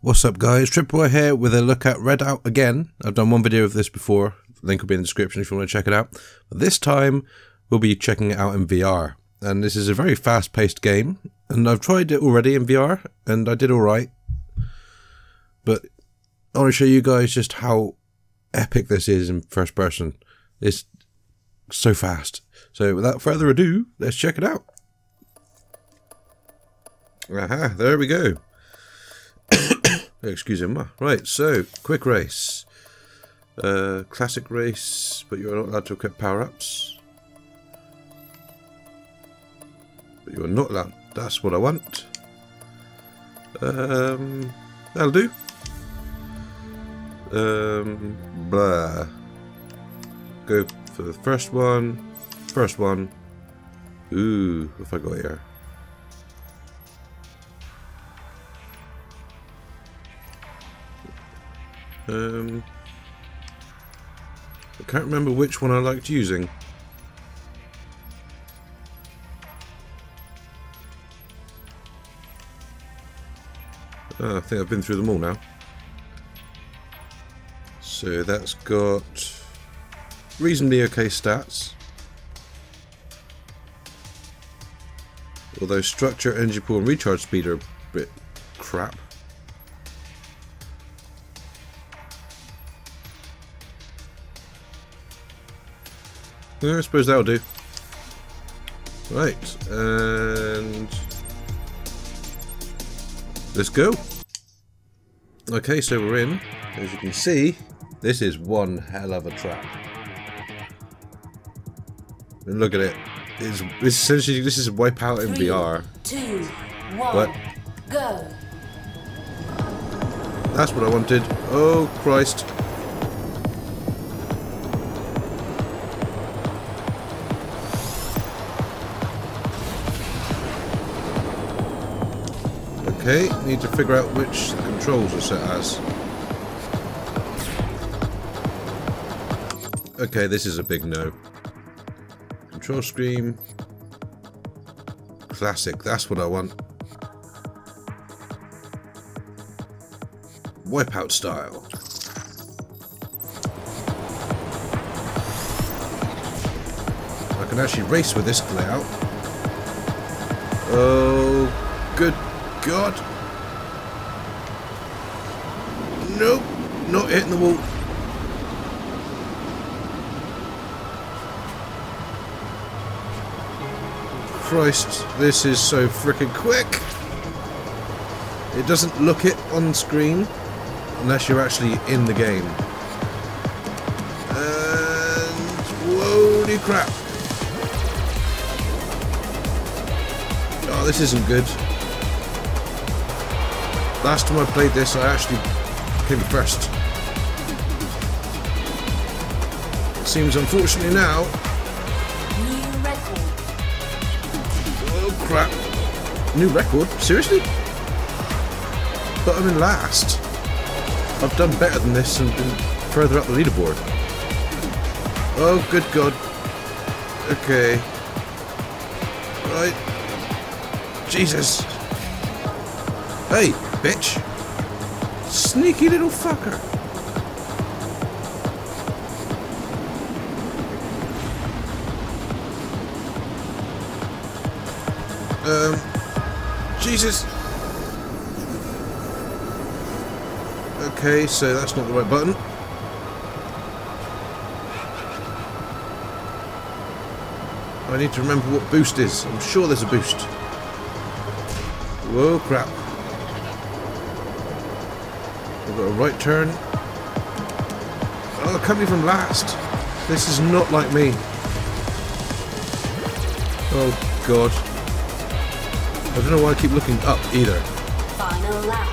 What's up guys, Tripwire here with a look at Redout again. I've done one video of this before, link will be in the description if you want to check it out. But this time we'll be checking it out in VR. And this is a very fast paced game, and I've tried it already in VR, and I did alright. But I want to show you guys just how epic this is in first person. It's so fast. So without further ado, let's check it out. Aha, there we go. Excuse me. Right, so, quick race. Uh, classic race, but you're not allowed to equip power-ups. But you're not allowed. That's what I want. Um, that'll do. Um, blah. Go for the first one. First one. Ooh, have I got here? Um, I can't remember which one I liked using. Oh, I think I've been through them all now. So that's got reasonably okay stats. Although structure, energy pool and recharge speed are a bit crap. Yeah, I suppose that'll do. Right, and let's go. Okay, so we're in. As you can see, this is one hell of a trap. And look at it. It's, it's essentially this is a Wipeout in Three, VR. Two, one, What? go. That's what I wanted. Oh Christ. Okay, need to figure out which controls are set as. Okay, this is a big no. Control screen. Classic, that's what I want. Wipeout style. I can actually race with this layout. Oh, good God. Nope, not hitting the wall. Christ, this is so freaking quick. It doesn't look it on screen unless you're actually in the game. And holy crap. Oh, this isn't good. Last time I played this, I actually came first. Seems unfortunately now. New record. Oh crap. New record? Seriously? But I'm in last. I've done better than this and been further up the leaderboard. Oh, good god. Okay. Right. Jesus. Hey, bitch. Sneaky little fucker. Um, Jesus. Okay, so that's not the right button. I need to remember what boost is. I'm sure there's a boost. Whoa, crap. I've got a right turn. Oh, coming from last. This is not like me. Oh, God. I don't know why I keep looking up either. Final lap.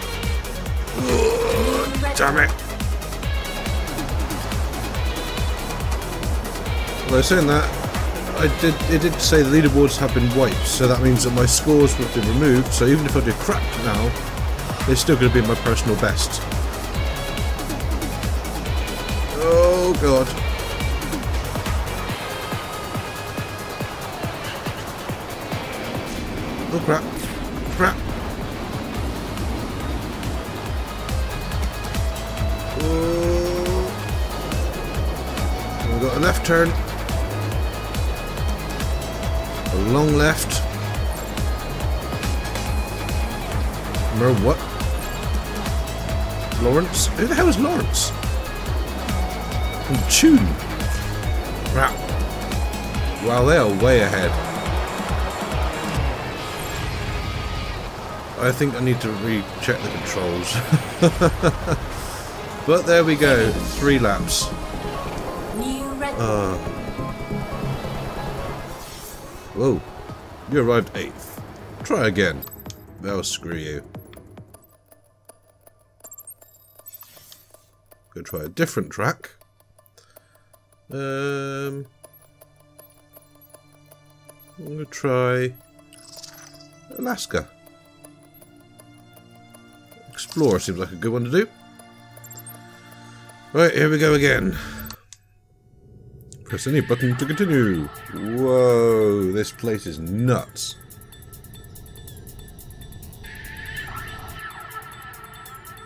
Oh, damn it. Although saying that, I did it did say the leaderboards have been wiped, so that means that my scores have been removed, so even if I do crap now, they're still going to be my personal best. Oh god. Oh crap. Crap. Oh. We've got a left turn. A long left. Remember what? Lawrence? Who the hell is Lawrence? From Tune. Wow. Wow, they are way ahead. I think I need to recheck the controls. but there we go. Three laps. Uh, whoa. You arrived eighth. Try again. Oh, screw you. Go try a different track. Um, I'm gonna try Alaska. Explore seems like a good one to do. Right, here we go again. Press any button to continue. Whoa, this place is nuts.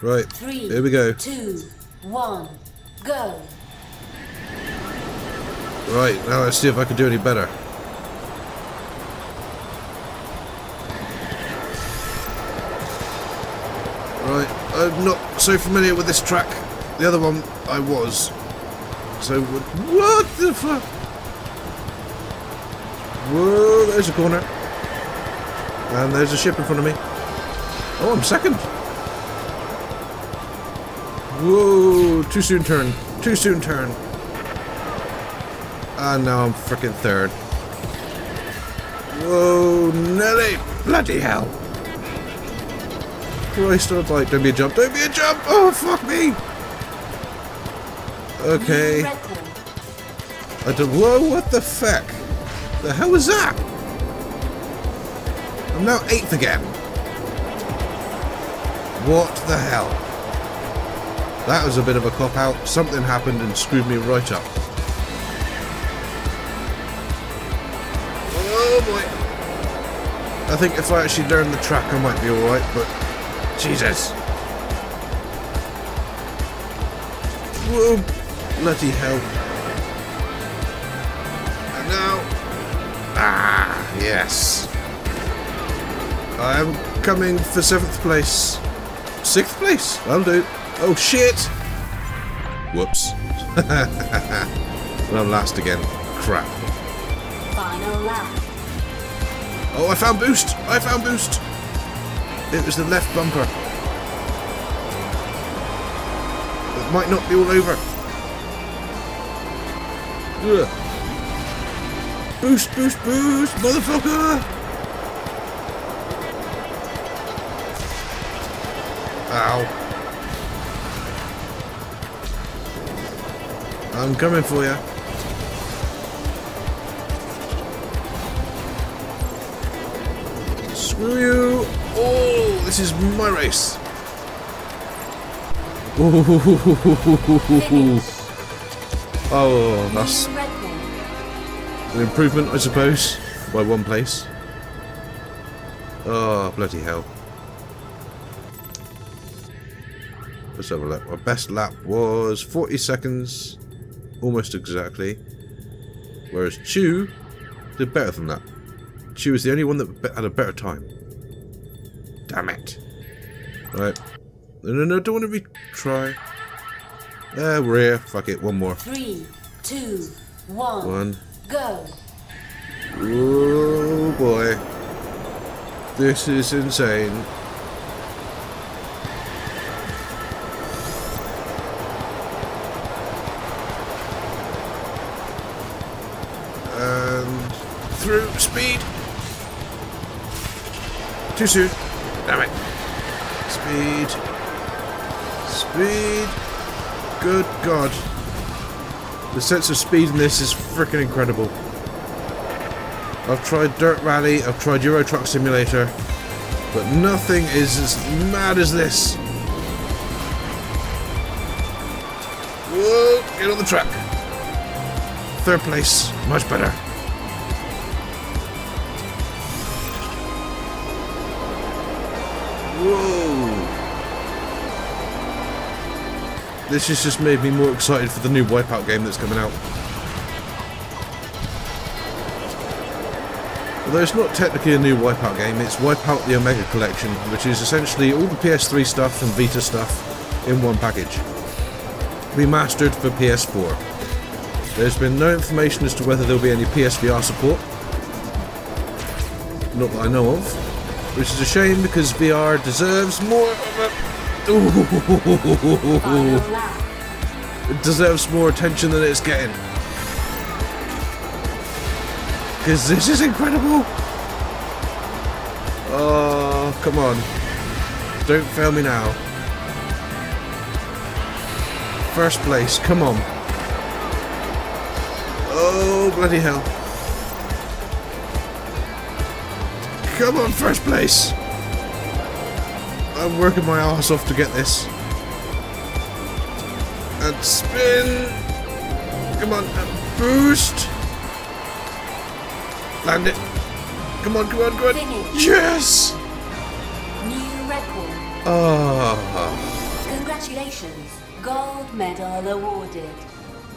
Right, Three. here we go. Two. One. Go. Right, now let's see if I can do any better. Right, I'm not so familiar with this track. The other one I was. So, what the fuck? Whoa, there's a corner. And there's a ship in front of me. Oh, I'm second. Whoa, too soon turn. Too soon turn. Ah, and now I'm freaking third. Whoa, Nelly! Bloody hell! Christ, I was like, don't be a jump, don't be a jump! Oh, fuck me! Okay. I don't. Whoa, what the feck? The hell was that? I'm now eighth again. What the hell? That was a bit of a cop out. Something happened and screwed me right up. Oh boy. I think if I actually learn the track, I might be alright, but Jesus. Whoa, bloody hell. And now. Ah, yes. I am coming for seventh place. Sixth place? I'll do. Oh shit! Whoops. and I'm last again. Crap. Final lap. Oh, I found boost! I found boost! It was the left bumper. It might not be all over. Ugh. Boost, boost, boost, motherfucker! Ow. I'm coming for you. Screw you! Oh, this is my race. Oh, that's an improvement, I suppose, by one place. Oh, bloody hell. Let's have a look. My best lap was 40 seconds, almost exactly. Whereas Chew did better than that. Chew was the only one that had a better time. Damn it. Right. No, no, no, don't want to retry. Yeah, we're here. Fuck it, one more. Three. Two. One. One. Go. Oh boy. This is insane. And through speed. Too soon. Damn it. Speed. Speed. Good God. The sense of speed in this is freaking incredible. I've tried Dirt Rally, I've tried Euro Truck Simulator, but nothing is as mad as this. Whoa, get on the track. Third place, much better. Whoa! This has just made me more excited for the new Wipeout game that's coming out. Although it's not technically a new Wipeout game, it's Wipeout the Omega Collection, which is essentially all the PS3 stuff and Vita stuff in one package. Remastered for PS4. There's been no information as to whether there'll be any PSVR support. Not that I know of, which is a shame because VR deserves more of it deserves more attention than it's getting. Because this is incredible! Oh, come on. Don't fail me now. First place, come on. Oh, bloody hell. Come on, first place! I'm working my ass off to get this. And spin! Come on, and boost! Land it! Come on, come on, come on! Finish. Yes! New record. Ah, Congratulations. Gold medal awarded.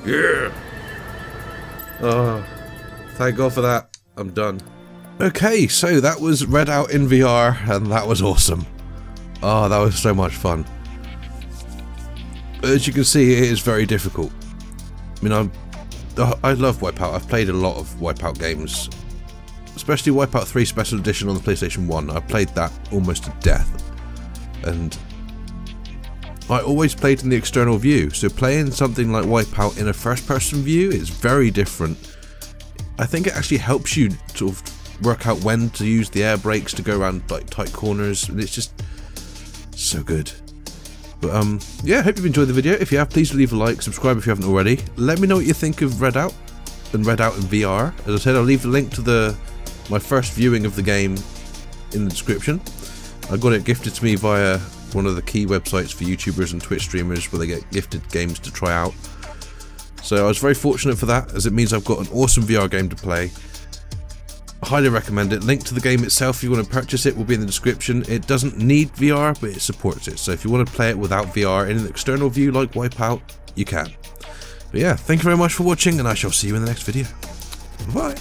yeah! Oh, thank God for that. I'm done. Okay, so that was Redout in VR, and that was awesome. Oh, that was so much fun. As you can see, it is very difficult. I mean, I'm, I love Wipeout. I've played a lot of Wipeout games, especially Wipeout 3 Special Edition on the PlayStation 1. I played that almost to death. And I always played in the external view, so playing something like Wipeout in a first person view is very different. I think it actually helps you sort of work out when to use the air brakes to go around like tight corners, and it's just so good. But um, yeah, hope you've enjoyed the video. If you have, please leave a like, subscribe if you haven't already. Let me know what you think of Redout and Redout in VR. As I said, I'll leave the link to the my first viewing of the game in the description. I got it gifted to me via one of the key websites for YouTubers and Twitch streamers where they get gifted games to try out. So I was very fortunate for that, as it means I've got an awesome VR game to play. Highly recommend it. Link to the game itself if you want to purchase it will be in the description. It doesn't need VR, but it supports it. So if you want to play it without VR in an external view like Wipeout, you can. But yeah, thank you very much for watching, and I shall see you in the next video. Bye.